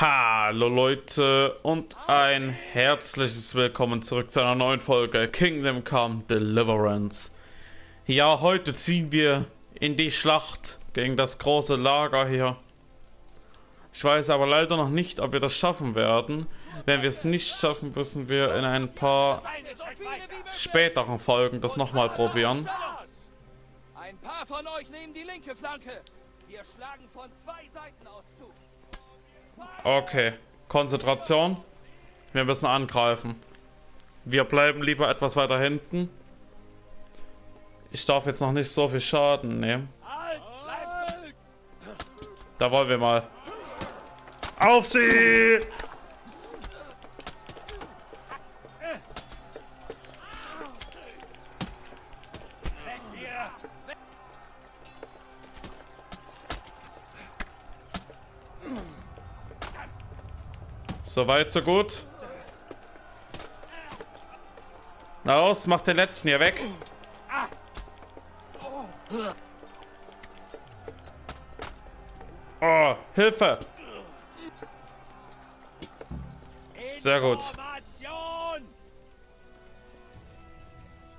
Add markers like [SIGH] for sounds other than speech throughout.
Hallo Leute und ein herzliches Willkommen zurück zu einer neuen Folge Kingdom Come Deliverance. Ja, heute ziehen wir in die Schlacht gegen das große Lager hier. Ich weiß aber leider noch nicht, ob wir das schaffen werden. Wenn wir es nicht schaffen, müssen wir in ein paar späteren Folgen das nochmal probieren. Ein paar von euch nehmen die linke Flanke. Wir schlagen von zwei Seiten aus zu. Okay, Konzentration. Wir müssen angreifen. Wir bleiben lieber etwas weiter hinten. Ich darf jetzt noch nicht so viel Schaden nehmen. Da wollen wir mal. Auf sie! So weit, so gut. Na los, mach den letzten hier weg. Oh, Hilfe! Sehr gut.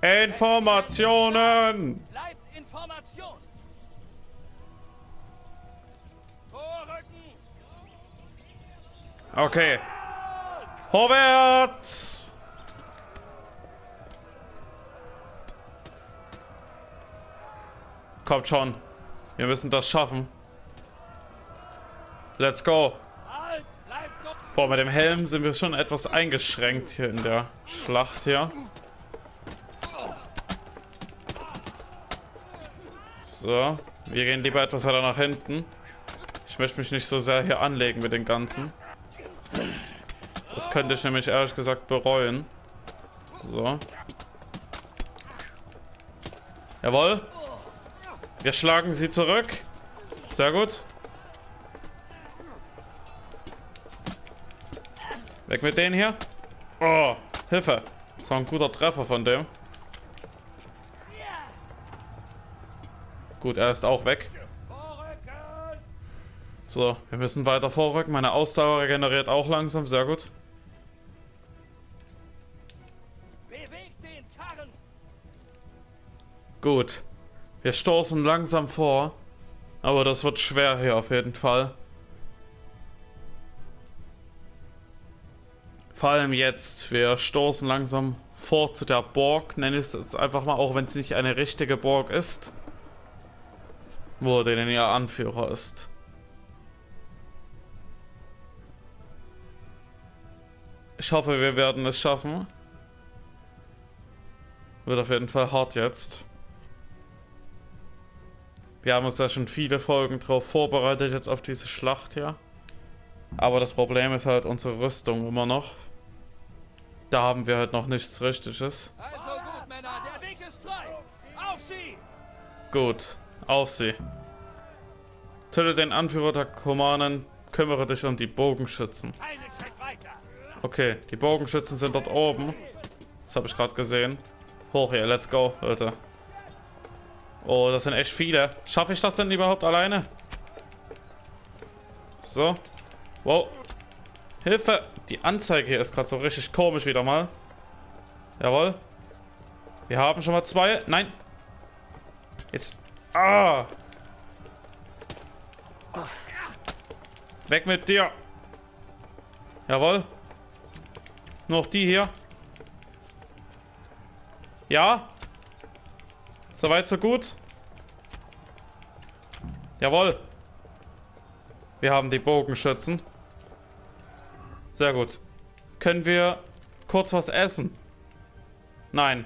Information. Informationen! Okay. Vorwärts! Kommt schon. Wir müssen das schaffen. Let's go. Boah, mit dem Helm sind wir schon etwas eingeschränkt hier in der Schlacht hier. So, wir gehen lieber etwas weiter nach hinten. Ich möchte mich nicht so sehr hier anlegen mit den Ganzen. Das könnte ich nämlich ehrlich gesagt bereuen. So. Jawohl. Wir schlagen sie zurück. Sehr gut. Weg mit denen hier. Oh, Hilfe. Das war ein guter Treffer von dem. Gut, er ist auch weg. So, wir müssen weiter vorrücken. Meine Ausdauer regeneriert auch langsam. Sehr gut. Gut. Wir stoßen langsam vor. Aber das wird schwer hier auf jeden Fall. Vor allem jetzt. Wir stoßen langsam vor zu der Burg. Nenne ich es einfach mal, auch wenn es nicht eine richtige Burg ist. Wo denn ihr Anführer ist. Ich hoffe, wir werden es schaffen. Wird auf jeden Fall hart jetzt. Wir haben uns da schon viele Folgen drauf vorbereitet, jetzt auf diese Schlacht hier. Aber das Problem ist halt unsere Rüstung immer noch. Da haben wir halt noch nichts Richtiges. Also gut, Männer, der Weg ist frei. Auf sie. Gut, auf sie. Töte den Anführer der Kumanen, kümmere dich um die Bogenschützen. Okay, die Bogenschützen sind dort oben. Das habe ich gerade gesehen. Hoch hier, let's go, Leute. Oh, das sind echt viele. Schaffe ich das denn überhaupt alleine? So. Wow. Hilfe! Die Anzeige hier ist gerade so richtig komisch wieder mal. Jawohl. Wir haben schon mal zwei. Nein. Jetzt. Ah! Weg mit dir! Jawohl. Noch die hier. Ja. Soweit, so gut. Jawohl. Wir haben die Bogenschützen. Sehr gut. Können wir kurz was essen? Nein.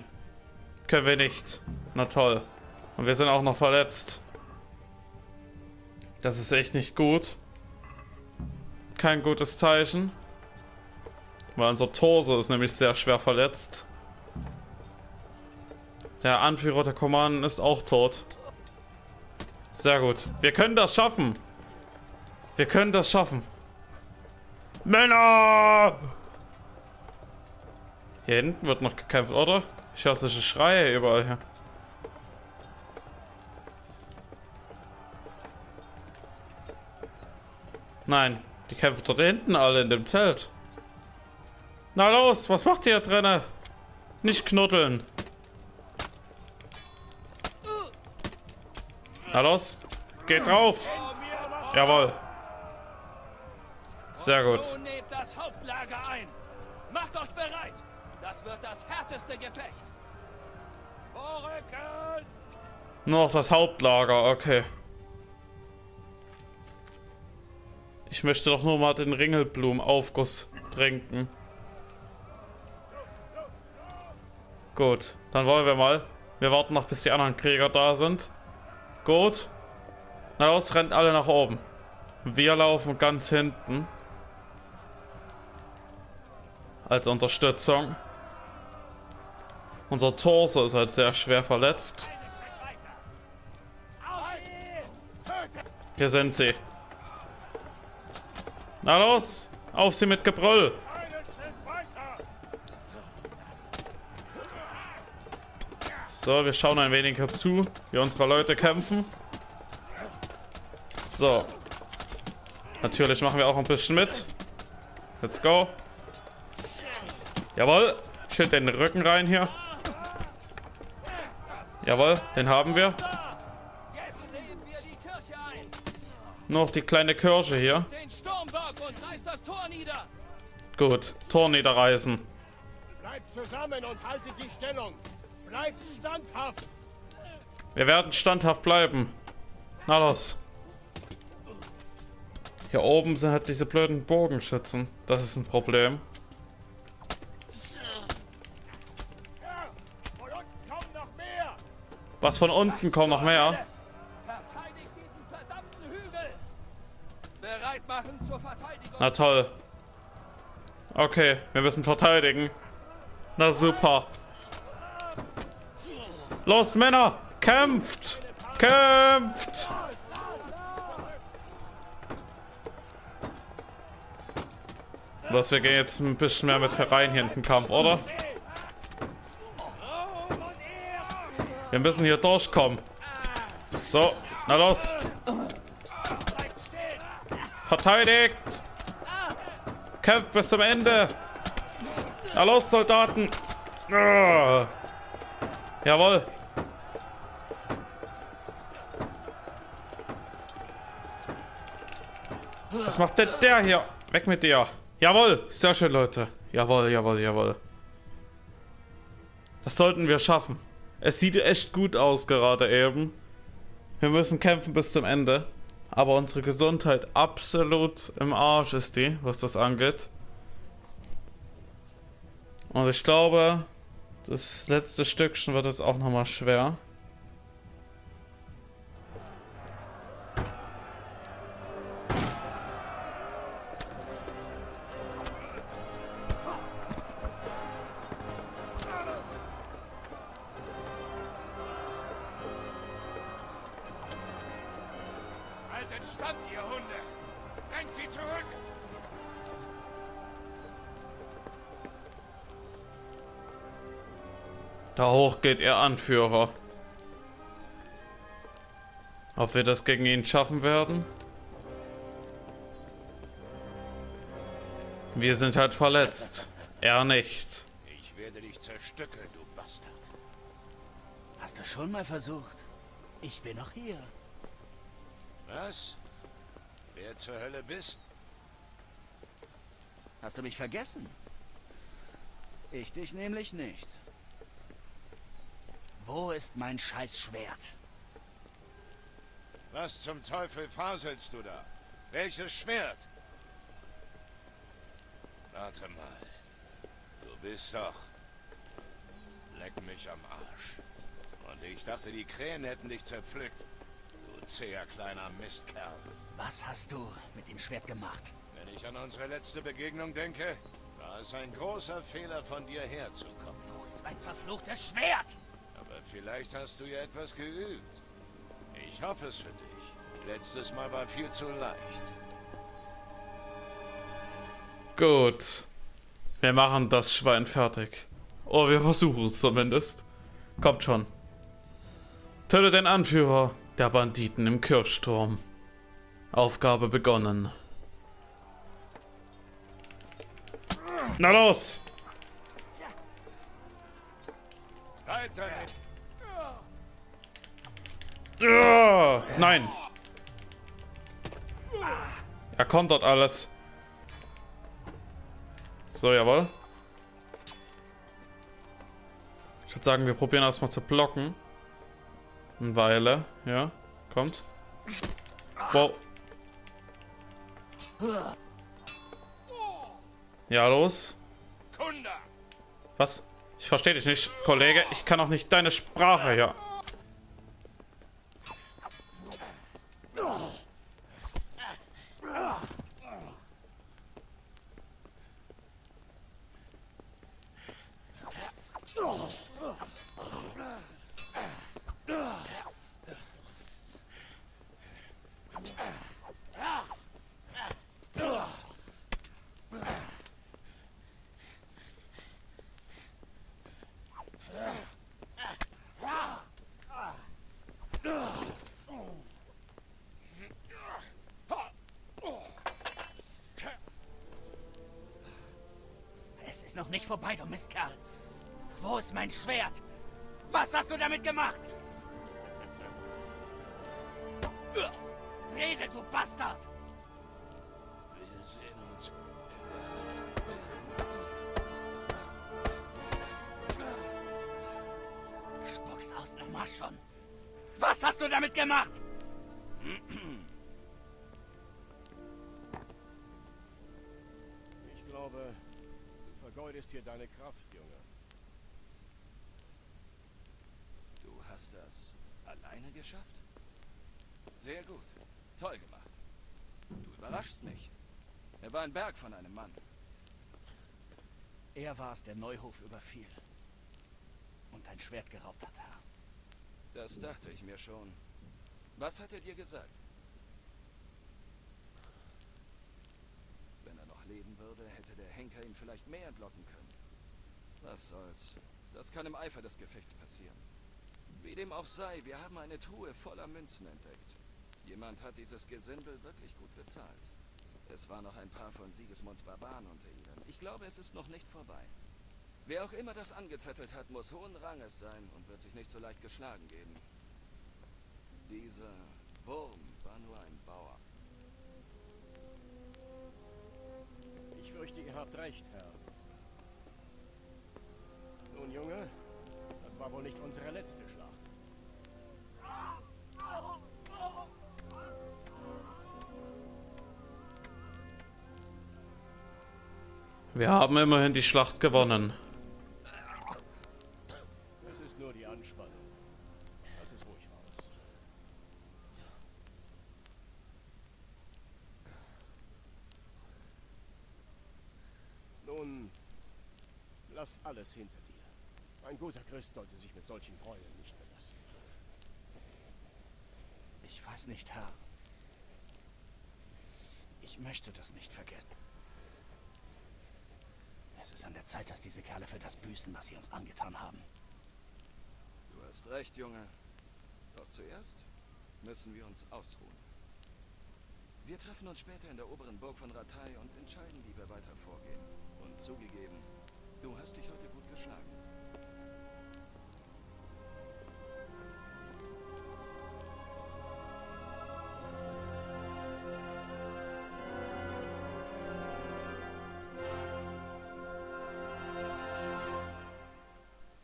Können wir nicht. Na toll. Und wir sind auch noch verletzt. Das ist echt nicht gut. Kein gutes Zeichen. Weil unser Torso ist nämlich sehr schwer verletzt. Der Anführer der Kommanden ist auch tot. Sehr gut. Wir können das schaffen. Wir können das schaffen. Männer! Hier hinten wird noch gekämpft, oder? Ich höre solche Schreie überall hier. Nein, Die kämpfen dort hinten alle in dem Zelt. Na los, was macht ihr drinne? Nicht knuddeln. Na los, geht drauf. Jawohl. Sehr gut. Nehmt das Hauptlager ein. Macht euch bereit. Das wird das härteste Gefecht. Vorrücken! Noch das Hauptlager, okay. Ich möchte doch nur mal den Ringelblumenaufguss trinken. Gut, dann wollen wir mal. Wir warten noch, bis die anderen Krieger da sind. Gut. Na los, rennt alle nach oben. Wir laufen ganz hinten. Als Unterstützung. Unser Torso ist halt sehr schwer verletzt. Hier sind sie. Na los, auf sie mit Gebrüll. So, wir schauen ein wenig zu, wie unsere Leute kämpfen. So. Natürlich machen wir auch ein bisschen mit. Let's go. Jawohl. Schild den Rücken rein hier. Jawohl, den haben wir. Noch die kleine Kirche hier. Gut, Tor niederreißen. Bleibt zusammen und haltet die Stellung. Bleibt standhaft. Wir werden standhaft bleiben. Na los. Hier oben sind halt diese blöden Bogenschützen. Das ist ein Problem. Ja, von unten kommen noch mehr. Was von unten kommt noch mehr. Verteidigt diesen verdammten Hügel. Bereit machen zur Verteidigung. Na toll. Okay, wir müssen verteidigen. Na super. Los, Männer! Kämpft! Kämpft! Los, wir gehen jetzt ein bisschen mehr mit herein hier in den Kampf, oder? Wir müssen hier durchkommen. So, na los. Verteidigt! Kämpft bis zum Ende! Na los, Soldaten! Ah. Jawohl! Was macht denn der hier? Weg mit dir! Jawohl! Sehr schön, Leute! Jawohl, jawohl, jawohl. Das sollten wir schaffen. Es sieht echt gut aus gerade eben. Wir müssen kämpfen bis zum Ende. Aber unsere Gesundheit absolut im Arsch ist die, was das angeht. Und ich glaube, das letzte Stückchen wird jetzt auch nochmal schwer. Haltet stand, ihr Hunde. Drängt sie zurück. Da hoch geht ihr Anführer. Ob wir das gegen ihn schaffen werden? Wir sind halt verletzt. Er nicht. Ich werde dich zerstückeln, du Bastard. Hast du schon mal versucht? Ich bin noch hier. Was? Wer zur Hölle bist? Hast du mich vergessen? Ich dich nämlich nicht. Wo ist mein Scheißschwert? Was zum Teufel faselst du da? Welches Schwert? Warte mal. Du bist doch... Leck mich am Arsch. Und ich dachte, die Krähen hätten dich zerpflückt. Du zäher kleiner Mistkerl. Was hast du mit dem Schwert gemacht? Wenn ich an unsere letzte Begegnung denke, war es ein großer Fehler von dir herzukommen. Wo ist mein verfluchtes Schwert? Aber vielleicht hast du ja etwas geübt. Ich hoffe es für dich. Letztes Mal war viel zu leicht. Gut. Wir machen das Schwein fertig. Oh, wir versuchen es zumindest. Kommt schon. Töte den Anführer der Banditen im Kirchturm. Aufgabe begonnen. Na los! Ja, nein! Er kontert alles. So, jawohl. Ich würde sagen, wir probieren erstmal zu blocken. Eine Weile, ja. Kommt. Wow. Ja, los. Was? Ich verstehe dich nicht, Kollege. Ich kann auch nicht deine Sprache, ja. Ist noch nicht vorbei, du Mistkerl. Wo ist mein Schwert? Was hast du damit gemacht? [LAUGHS] Rede, du Bastard! Wir sehen uns Spuck's aus, nochmal schon. Was hast du damit gemacht? Vergeudest hier deine Kraft, Junge. Du hast das alleine geschafft? Sehr gut. Toll gemacht. Du überraschst mich. Er war ein Berg von einem Mann. Er war es, der Neuhof überfiel. Und dein Schwert geraubt hat, Herr. Das dachte ich mir schon. Was hat er dir gesagt? Wenn er noch leben würde, hätte Henker ihn vielleicht mehr entlocken können. Was soll's. Das kann im Eifer des Gefechts passieren. Wie dem auch sei, wir haben eine Truhe voller Münzen entdeckt. Jemand hat dieses Gesindel wirklich gut bezahlt. Es waren noch ein paar von Sigismunds Barbaren unter ihnen. Ich glaube, es ist noch nicht vorbei. Wer auch immer das angezettelt hat, muss hohen Ranges sein und wird sich nicht so leicht geschlagen geben. Dieser Wurm war nur ein Bauer. Fürchte, ihr habt recht, Herr. Nun, Junge, das war wohl nicht unsere letzte Schlacht. Wir haben immerhin die Schlacht gewonnen. Es ist nur die Anspannung. Lass es ruhig raus. Nun, lass alles hinter dir. Ein guter Christ sollte sich mit solchen Gräueln nicht belassen. Ich weiß nicht, Herr. Ich möchte das nicht vergessen. Es ist an der Zeit, dass diese Kerle für das büßen, was sie uns angetan haben. Du hast recht, Junge. Doch zuerst müssen wir uns ausruhen. Wir treffen uns später in der oberen Burg von Ratay und entscheiden, wie wir weiter vorgehen. Und zugegeben, du hast dich heute gut geschlagen.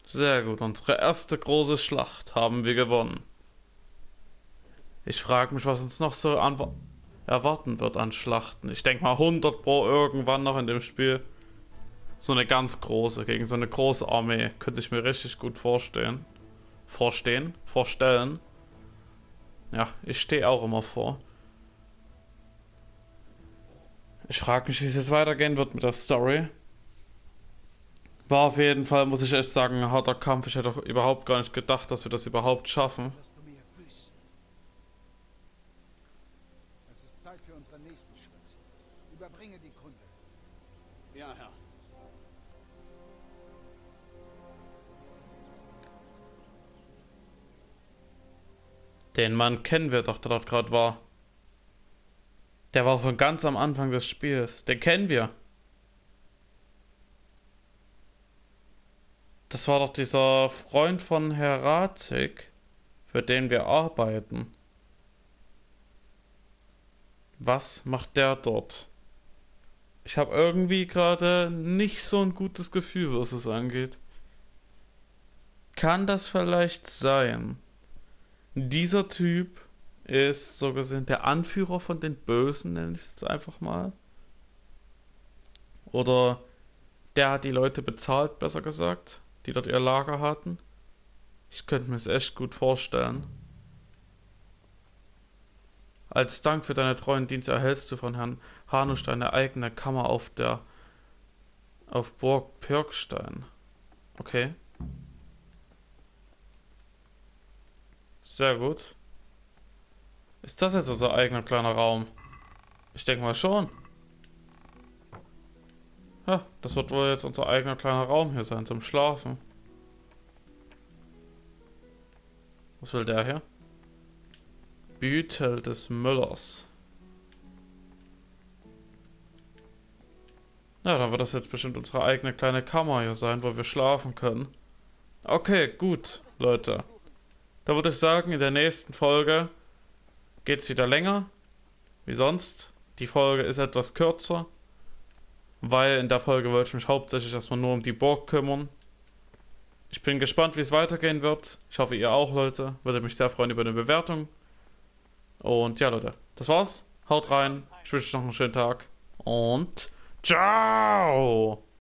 Sehr gut, unsere erste große Schlacht haben wir gewonnen. Ich frage mich, was uns noch so erwarten wird an Schlachten. Ich denke mal 100 pro irgendwann noch in dem Spiel. So eine ganz große, gegen so eine große Armee. Könnte ich mir richtig gut vorstellen. Vorstehen? Vorstellen. Ja, ich stehe auch immer vor. Ich frage mich, wie es jetzt weitergehen wird mit der Story. War auf jeden Fall, muss ich echt sagen, ein harter Kampf. Ich hätte doch überhaupt gar nicht gedacht, dass wir das überhaupt schaffen. Es ist Zeit für unseren nächsten Schritt. Überbringe die Kunde. Ja, Herr. Den Mann kennen wir doch, der dort gerade war. Der war von ganz am Anfang des Spiels. Den kennen wir. Das war doch dieser Freund von Heratik, für den wir arbeiten. Was macht der dort? Ich habe irgendwie gerade nicht so ein gutes Gefühl, was es angeht. Kann das vielleicht sein? Dieser Typ ist so gesehen der Anführer von den Bösen, nenne ich es jetzt einfach mal. Oder der hat die Leute bezahlt, besser gesagt, die dort ihr Lager hatten. Ich könnte mir es echt gut vorstellen. Als Dank für deine treuen Dienste erhältst du von Herrn Hanusch deine eigene Kammer auf der auf Burg Pirkstein. Okay. Sehr gut. Ist das jetzt unser eigener kleiner Raum? Ich denke mal schon. Ja, das wird wohl jetzt unser eigener kleiner Raum hier sein zum Schlafen. Was will der hier? Bütel des Müllers. Ja, dann wird das jetzt bestimmt unsere eigene kleine Kammer hier sein, wo wir schlafen können. Okay, gut, Leute. Da würde ich sagen, in der nächsten Folge geht es wieder länger. Wie sonst. Die Folge ist etwas kürzer. Weil in der Folge wollte ich mich hauptsächlich erstmal nur um die Burg kümmern. Ich bin gespannt, wie es weitergehen wird. Ich hoffe, ihr auch, Leute. Würde mich sehr freuen über eine Bewertung. Und ja, Leute, das war's. Haut rein. Ich wünsche euch noch einen schönen Tag. Und ciao!